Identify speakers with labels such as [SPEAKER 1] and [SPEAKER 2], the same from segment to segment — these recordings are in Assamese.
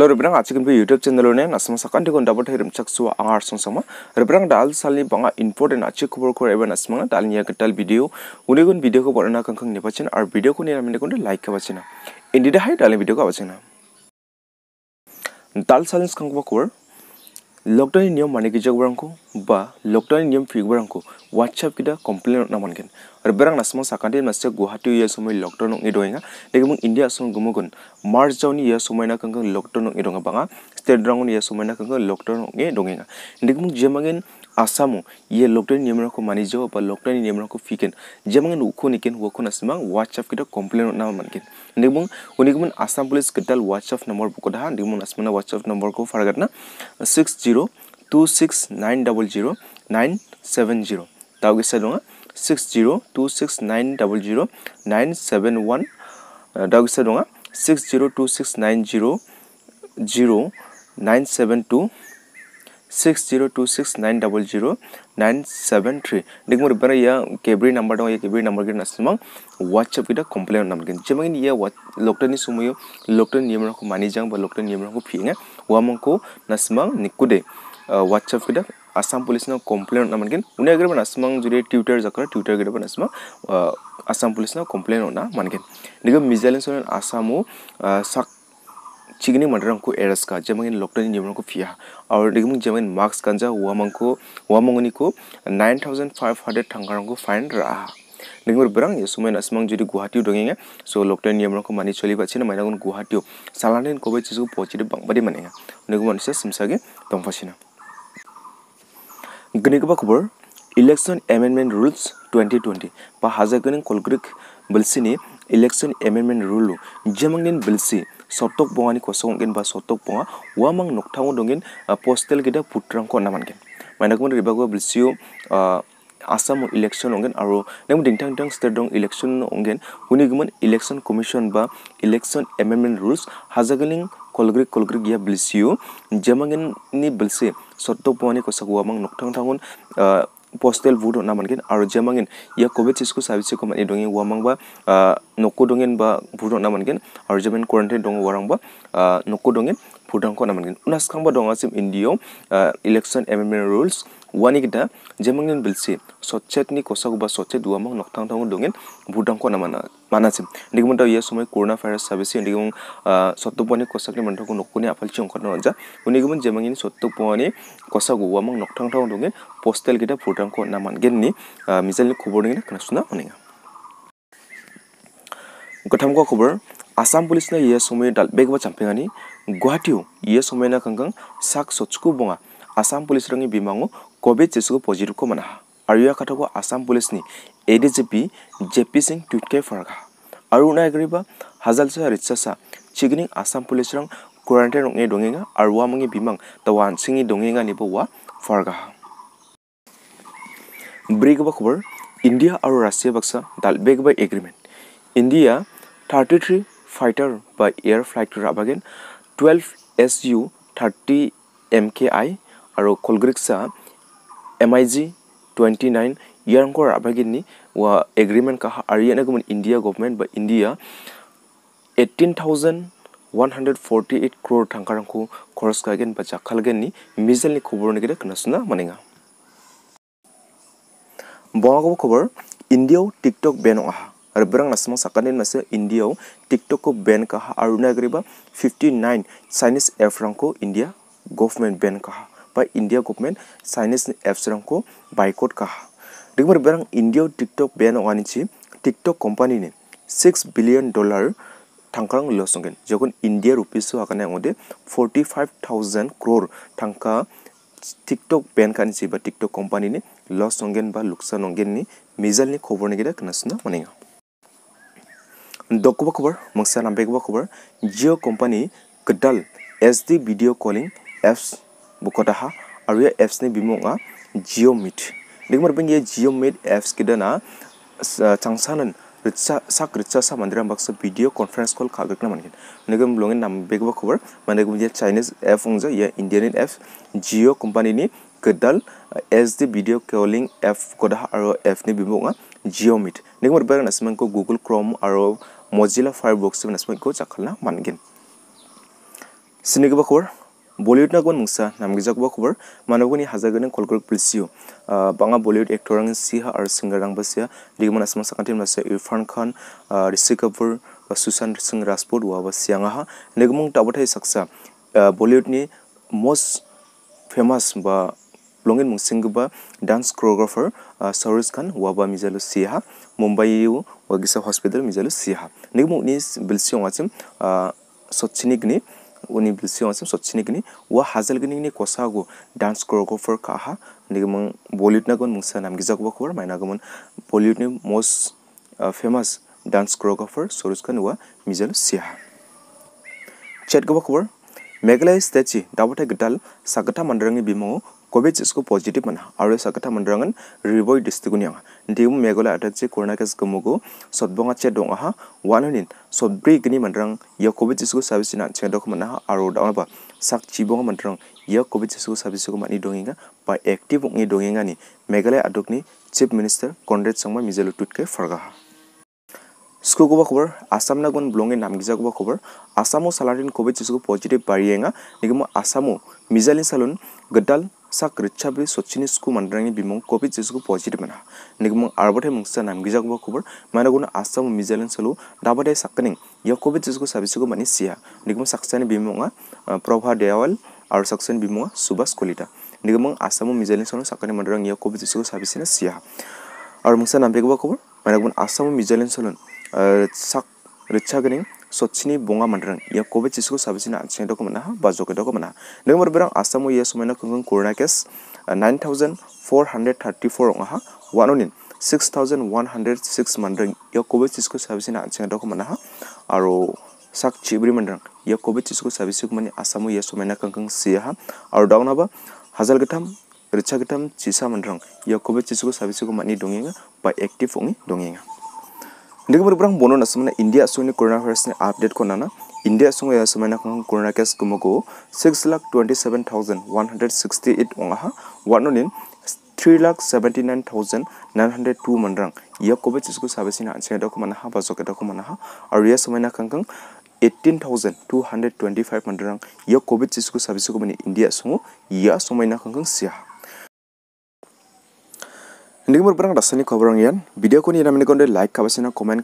[SPEAKER 1] Halo rebrang acikin pe YouTube channel ne nasma sakan tikon dapat hirim chaksu angar song sama rebrang dal salni banga important acik kubur kor eba nasma dal nia ketal video unigun video ko borna kangkang ne bacin ar video ko ne ramne kon like ka bacina indi da hai dal video ko bacina dal salins kang kubur lockdown बा लकडाउन नियम फिगबरांको व्हाट्सएप किदा कंप्लेन नामनगेन आरो बेरांग नासमा साकांदि मासे गुवाहाटी या समय लकडाउन नङै दङा लेगे मुं इन्डिया सम गुमगुन मार्च जावनि या समय ना कंग लकडाउन नङै दङा बाङा स्टेट रांगुन या समय ना कंग लकडाउन नङै दङा लेगे मुं जेमागेन आसामु ये लकडाउन नियम रांखौ मानि जाव बा लकडाउन नियम रांखौ फिगेन जेमागेन उखु निकेन वखु नासमा व्हाट्सएप किदा कंप्लेन नामनगेन लेगे मुं उनि गुमन आसाम पुलिस कटल व्हाट्सएप नम्बर बुकदा दिमुन आसमना व्हाट्सएप नम्बर को फरगतना 60 two six nine double zero nine seven zero ताओ के सेलुङा six zero two six nine double zero nine seven one दाओ के सेलुङा six zero two six nine zero zero nine seven two six zero two six nine double zero nine seven three देखो मोर बरा यह कैब्री नंबर दो या कैब्री नंबर के नसमंग व्हाट्सएप के कम्प्लेन नाम के जे मैं या लकडाउन नि समय लॉकडाउन नियम रखो मानि जाऊँ लकडाउन नियम रखो फिंगा वामंग को नसमंग निकुदे व्हाट्सएप ᱠᱮᱫᱟ आसाम पुलिस ᱱᱟ ᱠᱚᱢᱯᱞᱮᱱ ना मानकिन उन्हें अगर ᱵᱟᱱ ᱟᱥᱢᱟᱝ ᱡᱩᱨᱮ ᱴᱤᱭᱩᱴᱟᱨ ᱡᱟᱠᱨᱟ ᱴᱤᱭᱩᱴᱟᱨ ᱜᱮ ᱵᱟᱱ ᱟᱥᱢᱟ आसाम पुलिस ना कंप्लेन होना मानकिन निगम मिजाइलेंस होना आसामो सक चिगनी मर्डर को एरस का जब मंगन लॉकडाउन नियम को फिया और निगम जब मंगन मार्क्स कंजा हुआ मंग को हुआ मंगनी को नाइन थाउज़ेंड फाइव हंड्रेड ठंगारों को फाइन रहा निगम बरंग ये सुमेन असमंग जुड़ी गुवाहाटी दोंगे सो लॉकडाउन नियम को मानी चली बाचे ना मैंने गुवाहाटी सालान कोबे चीज़ को पहुँचे बंगबारी मानेगा निगम मनुष्य सिमसागे दंफासीना গণিকবা খবর election amendment rules twenty twenty বা হাজার গণিত কলগ্রিক বেলসিনি ইলেকশন এমেন্ডমেন্ট রুল জিয়ামিন বেলসি সতক বঙানি কসংগেন বা সতক বঙা ওয়ামাং নকথাং দিন পোস্টেল গেদা পুত্রাং নামানগেন মাইনাকমন রিবাগু বেলসিও আসাম ইলেকশন অঙ্গেন আর নাম দিনটাং দিনটাং স্টেট দং ইলেকশন অঙ্গেন হুনিগমন ইলেকশন কমিশন বা ইলেকশন এমেন্ডমেন্ট রুলস হাজাগলিং kolgri kolgri gya blisiu jemangin ni blisi sotto poani ko sagwa mang noktang tangun postel vud na mangin aro jamangin ya covid chisku service ko mani dongi wamang ba noko dongin ba vud na mangin aro jemen quarantine dong warang ba noko dongin भुटानखौ नामोनगोन उनासखांबो दङ जों इन्डियाव इलेक्शन एमेन्डमेन्ट रुल्स वानिकिटा जेमंगन बिलसि सचेतनि कसाग बा सचेत दुवामक नखथां थाङो दङिन भुटानखौ नामाना मानासिम दिगमन्ता इयो समय कोरोना भाइरास साबिसि दिगम सत्तपवानि कसागनि मोनथाखौ नखनि आफालसि ओंखारनो हाजा उनिगमन जेमंगिनि सत्तपवानि कसाग उवामक नखथां थाङो दङिन पस्टेल गिटा भुटानखौ नामानगेननि मिजालनि खबर दङिन खोनासुना मोनिङा गोथामखौ खबर आसाम पुलिसनि इयो समय दाल बेगबा चाम्पियानि গুৱাহাটীও ইয়ে সময়না কংকং চাক চচকু বঙা আসাম পুলিশ ৰঙি বিমাঙো কোভিড চেসুকু পজিটিভ মানাহা আৰু ইয়াৰ কথাকো আসাম পুলিশ নি A D G P J P Singh টুইটকে ফাৰগা আৰু উনাইগ্ৰীবা হাজালচা ৰিচাচা চিগনিং আসাম পুলিশ ৰং কোৱাৰেণ্টাইন ৰঙে ডঙেঙা আৰু ৱা মঙি বিমাং টৱান চিঙি ডঙেঙা নিব ৱা ফাৰগাহা ব্ৰিগবা খবৰ ইণ্ডিয়া আৰু ৰাছিয়া বাক্সা ডালবেগ বাই agreement India thirty three fighter বা এয়াৰ ফ্লাইট ৰাভাগেন twelve S U thirty M K I আৰু কলগ্ৰিক্সা M I G twenty nine ইয়াৰ অংকৰ এগ্ৰিমেণ্ট কাহা আৰু ইণ্ডিয়া গভমেণ্ট বা India eighteen thousand one hundred forty খৰচ কাগেন বা জাখালগেননি খবৰ নেকি কনাচনা বঙাগ খবৰ ইণ্ডিয়াও টিকটক বেন অহা। আৰু বিৰাং আছাম চাকানিন মাছে ইণ্ডিয়াও টিকটকো বেন কাহা আৰু নাগৰিবা ফিফটি নাইন চাইনিজ এপ ৰংকো ইণ্ডিয়া গভমেণ্ট বেন কাহা বা ইণ্ডিয়া গভমেণ্ট চাইনিজ এপছ ৰংকো বাইকট কাহা। দেখিবাৰ বিৰাং ইণ্ডিয়াও টিকটক বেন হোৱা নিচি টিকটক কোম্পানীনে ছিক্স বিলিয়ন ডলাৰ থাংকাং লচংগেন যখন ইণ্ডিয়া ৰুপিছো হাকানে আহোঁতে ফৰ্টি ফাইভ থাউজেণ্ড ক্ৰ'ৰ থাংকা টিকটক বেন কানিছে বা টিকটক কোম্পানীনি লচ সংগেন বা লোকচান অংগেননি মিজালনি খবৰ নেকি খোনাচোন মানে দকবা খবর মাসা নামবে খবর জিও কোম্পানি গডাল এস ডি ভিডিও কলিং এপস বুকতাহা আর এপস বিমুয়া জিও মিট দেখবেন জিও মিট এপস কেডানা চাংসান সাক রিচা সা মানে বাকসা ভিডিও কনফারেন্স কল খাগ্রা মানুষ নাকি লোক নামবে খবর মানে চাইনিজ এপ হোজ ইয়ে ইন্ডিয়ান এপস জিও কোম্পানি গডাল এস ডি ভিডিও কলিং এপ কদাহা আর এপ বিমুয়া জিও মিট निगमर बेर नसमनको गुगल क्रोम आरो मोजिला फायरबक्स नसमनको जाखलना मानगिन सिनिगबा खबर बलिउड नागोन मुसा नामगिजाखबा खबर मानबगनि हाजागोन कलकर प्रिसियो बांगा बलिउड एक्टर रंग सिहा आरो सिंगर रंग बसिया निगम नसमन सकांतिम नस इरफान खान ऋषि कपूर सुशांत सिंह राजपूत वाबा सियाङा निगम टाबथाय सक्सा बलिउडनि मोस्ट फेमस बा ब्लंगिन मुसिंगबा डान्स कोरियोग्राफार সৰোজ খান ওয়াবা মিজালু সিহা মুম্বাই ওয়াগিস হসপিটাল মিজালু সিহা নিগ মুনি বিলসি ওয়াছিম সচিনিক নি উনি বিলসি ওয়াছিম সচিনিক নি ওয়া হাজাল গনি নি কোসাগো ডান্স কোরিওগ্রাফার কাহা নিগ মং বলিউড না গন মুসা নাম গিজা কবা খবর মাইনা গমন বলিউড নি most famous dance choreographer Saroj Khan ওয়া মিজালু সিহা চেট গবা খবর মেঘালয় স্টেচি দাবটাই গডাল সাগতা মান্ডরঙ্গি বিমাও कोविड टेस्ट को पॉजिटिव मना। आरो सा कथा मनरांगन रिवोय दिस्तगुनिया दिउ मेगोला अटचे कोरोना केस गमुगु। सदबंगा छे दोङा वान दिन सदब्रि गनि मनरांग या कोविड टेस्ट को सर्विस ना छे दोख मना आरो दाबा साक्षी बङ मनरांग या कोविड टेस्ट को सर्विस को मानि दोङिङा बा एक्टिव उङि दोङिङा नि। मेगालय अटकनि चीफ मिनिस्टर कॉन्ड्रेट संगमा मिजेलु ट्वीट के स्कूल खबर। आसाम नागन ब्लोंगे नामगिजा खबर। आसामो सालारिन कोविड टेस्ट को पॉजिटिव बारियेङा निगम आसामो मिजालिन सालुन गद्दाल ritchabri sochini sku mandrangi bimong covid chisu positive mana nigmong arbothe mungsa namgijak bo khobor mana guna asam mizalen salu dabade sakning ya covid chisu service ko mani sia nigmong saksani bimonga prabha dewal আর সাকসেন বিমুয়া সুভাষ কলিতা নিগমং আসামো মিজালিং সনো সাকানি মন্ডরং ইয়া কোভিড চিসু সার্ভিস না সিয়া আর মুসা নাম বেগবা খবর মানে গুন আসামো মিজালিং সলন sak ritchagani sochini bonga mandrang ya kobe chisu sabisina acheng dok mana ha bajoke dok mana nengmar berang asamo ya sumaina kungkung corona case 9434 ong ha wanonin 6106 mandrang ya kobe chisu sabisina acheng dok mana ha aro sak chibri mandrang ya kobe chisu sabisuk mani asamo ya sumaina kungkung sia ha aro dauna ba hazal gatam richa gatam chisa mandrang ya kobe chisu sabisuk mani dongenga ba active ongi dongenga Suni coronavirus ni update ko nana India sungai ya semana kang corona case kumoko 6 lakh 27168 ongaha wanonin 3 lakh 79902 mandrang ya covid chisku sabesi na anche dok mana ha bazo ke dok mana ha aru ya semana kang kang 18225 mandrang ya covid chisku sabesi ko mani India sungu ya semana kang kang sia Hindi mo parang rasani kobrang yan. Video ko ni namin konde like kabasina, comment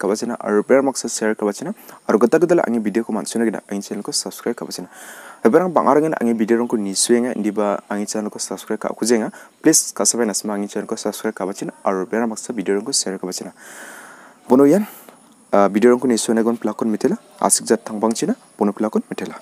[SPEAKER 1] kabasina, aru per maksa share kabasina. Aru gata gata ang video ko mansuna gina ang channel ko subscribe kabasina. Parang bangarang ang video ko ni suenga hindi ba ang channel ko subscribe ka kujenga. Please kasabay nasma ang channel ko subscribe kabasina aru per maksa video ko share kabasina. Bono yan. video ko ni suenga gon plakon mitela. Asik jat tangbang china. Bono plakon mitela.